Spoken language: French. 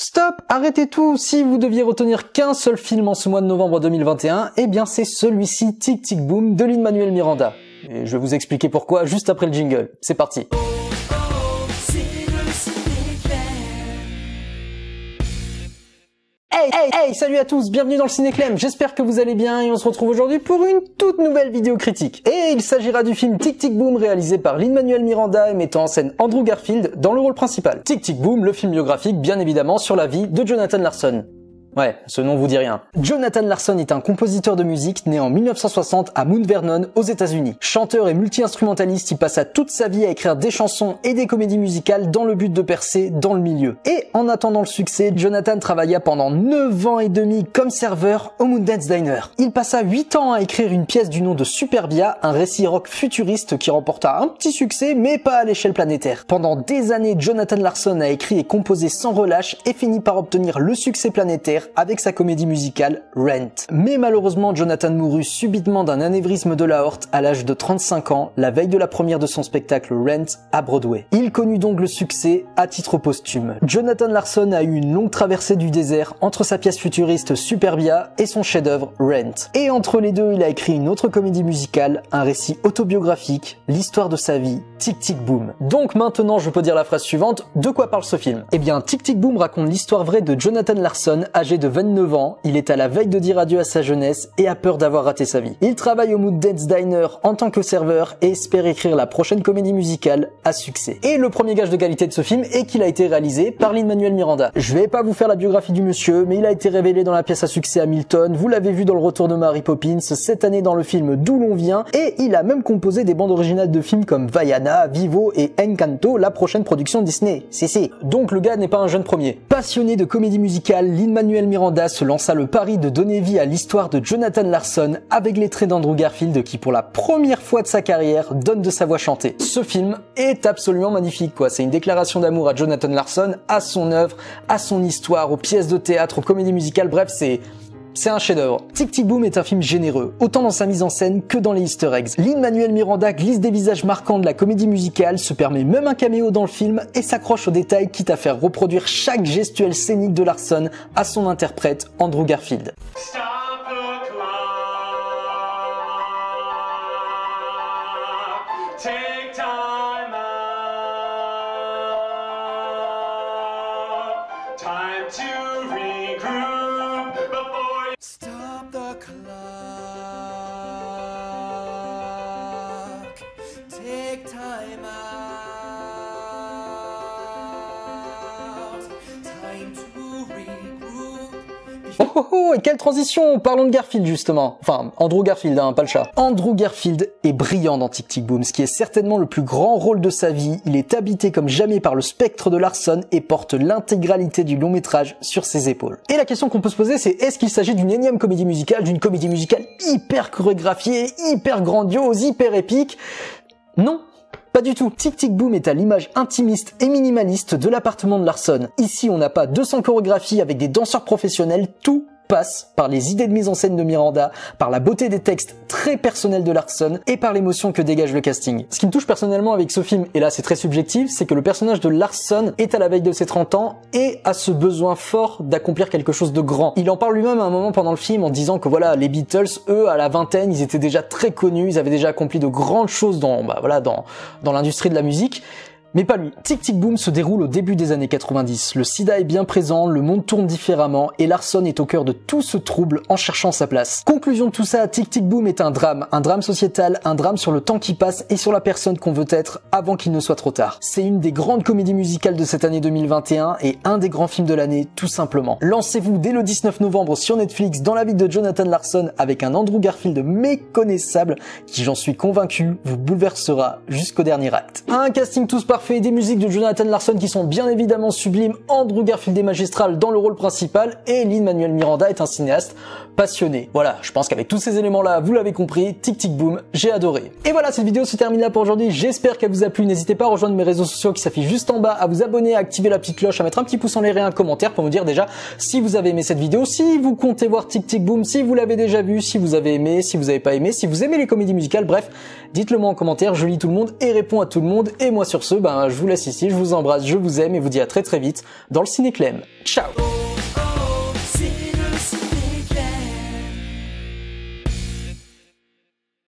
Stop Arrêtez tout Si vous deviez retenir qu'un seul film en ce mois de novembre 2021, eh bien c'est celui-ci Tic Tic Boom de Lin-Manuel Miranda. Et je vais vous expliquer pourquoi juste après le jingle. C'est parti Hey, hey, salut à tous, bienvenue dans le Cinéclem, j'espère que vous allez bien et on se retrouve aujourd'hui pour une toute nouvelle vidéo critique. Et il s'agira du film Tic Tic Boom réalisé par Lin-Manuel Miranda et mettant en scène Andrew Garfield dans le rôle principal. Tic Tic Boom, le film biographique bien évidemment sur la vie de Jonathan Larson. Ouais, ce nom vous dit rien. Jonathan Larson est un compositeur de musique né en 1960 à Mount Vernon, aux États-Unis. Chanteur et multi-instrumentaliste, il passa toute sa vie à écrire des chansons et des comédies musicales dans le but de percer dans le milieu. Et en attendant le succès, Jonathan travailla pendant 9 ans et demi comme serveur au Moondance Diner. Il passa 8 ans à écrire une pièce du nom de Superbia, un récit rock futuriste qui remporta un petit succès mais pas à l'échelle planétaire. Pendant des années, Jonathan Larson a écrit et composé sans relâche et finit par obtenir le succès planétaire avec sa comédie musicale Rent. Mais malheureusement, Jonathan mourut subitement d'un anévrisme de l'aorte à l'âge de 35 ans, la veille de la première de son spectacle Rent à Broadway. Il connut donc le succès à titre posthume. Jonathan Larson a eu une longue traversée du désert entre sa pièce futuriste Superbia et son chef-d'œuvre Rent. Et entre les deux, il a écrit une autre comédie musicale, un récit autobiographique, l'histoire de sa vie, Tic Tic Boom. Donc maintenant, je peux dire la phrase suivante, de quoi parle ce film? Eh bien, Tic Tic Boom raconte l'histoire vraie de Jonathan Larson, âgé de 29 ans, il est à la veille de dire adieu à sa jeunesse et a peur d'avoir raté sa vie. Il travaille au Mood Dance Diner en tant que serveur et espère écrire la prochaine comédie musicale à succès. Et le premier gage de qualité de ce film est qu'il a été réalisé par Lin-Manuel Miranda. Je vais pas vous faire la biographie du monsieur, mais il a été révélé dans la pièce à succès Hamilton, vous l'avez vu dans le retour de Mary Poppins, cette année dans le film D'où l'on vient, et il a même composé des bandes originales de films comme Vaiana, Vivo et Encanto, la prochaine production Disney. C'est c'est. Donc le gars n'est pas un jeune premier. Passionné de comédie musicale, Lin-Manuel Miranda se lança le pari de donner vie à l'histoire de Jonathan Larson avec les traits d'Andrew Garfield qui pour la première fois de sa carrière donne de sa voix chantée. Ce film est absolument magnifique quoi, c'est une déclaration d'amour à Jonathan Larson, à son œuvre, à son histoire, aux pièces de théâtre, aux comédies musicales, bref c'est c'est un chef-d'œuvre. Tic Boom est un film généreux, autant dans sa mise en scène que dans les easter eggs. Lin-Manuel Miranda glisse des visages marquants de la comédie musicale, se permet même un caméo dans le film et s'accroche aux détails quitte à faire reproduire chaque gestuelle scénique de Larson à son interprète Andrew Garfield. Oh, oh, oh, et quelle transition Parlons de Garfield justement. Enfin, Andrew Garfield, hein, pas le chat. Andrew Garfield est brillant dans Tic Tic Boom, ce qui est certainement le plus grand rôle de sa vie. Il est habité comme jamais par le spectre de Larson et porte l'intégralité du long métrage sur ses épaules. Et la question qu'on peut se poser, c'est est-ce qu'il s'agit d'une énième comédie musicale, d'une comédie musicale hyper chorégraphiée, hyper grandiose, hyper épique? Non, pas du tout. Tic Tic Boom est à l'image intimiste et minimaliste de l'appartement de Larson. Ici, on n'a pas 200 chorégraphies avec des danseurs professionnels, tout passe par les idées de mise en scène de Miranda, par la beauté des textes très personnels de Larson et par l'émotion que dégage le casting. Ce qui me touche personnellement avec ce film, et là c'est très subjectif, c'est que le personnage de Larson est à la veille de ses 30 ans et a ce besoin fort d'accomplir quelque chose de grand. Il en parle lui-même à un moment pendant le film en disant que voilà, les Beatles, eux, à la vingtaine, ils étaient déjà très connus, ils avaient déjà accompli de grandes choses dans, bah voilà, dans, dans l'industrie de la musique. Mais pas lui. Tic Tic Boom se déroule au début des années 90. Le sida est bien présent, le monde tourne différemment et Larson est au cœur de tout ce trouble en cherchant sa place. Conclusion de tout ça, Tic Tic Boom est un drame. Un drame sociétal, un drame sur le temps qui passe et sur la personne qu'on veut être avant qu'il ne soit trop tard. C'est une des grandes comédies musicales de cette année 2021 et un des grands films de l'année tout simplement. Lancez-vous dès le 19 novembre sur Netflix dans la vie de Jonathan Larson avec un Andrew Garfield méconnaissable qui j'en suis convaincu vous bouleversera jusqu'au dernier acte. Un casting tous parfait fait des musiques de Jonathan Larson qui sont bien évidemment sublimes, Andrew Garfield est magistral dans le rôle principal. Et Lin-Manuel Miranda est un cinéaste passionné. Voilà, je pense qu'avec tous ces éléments-là, vous l'avez compris, tic tic boom, j'ai adoré. Et voilà, cette vidéo se termine là pour aujourd'hui, j'espère qu'elle vous a plu, n'hésitez pas à rejoindre mes réseaux sociaux qui s'affichent juste en bas, à vous abonner, à activer la petite cloche, à mettre un petit pouce en l'air et un commentaire pour me dire déjà si vous avez aimé cette vidéo, si vous comptez voir tic tic boom, si vous l'avez déjà vu, si vous avez aimé, si vous avez pas aimé, si vous aimez les comédies musicales, bref, dites-le moi en commentaire, je lis tout le monde et réponds à tout le monde, et moi sur ce, bah ben je vous laisse ici, je vous embrasse, je vous aime et vous dis à très très vite dans le Ciné Ciao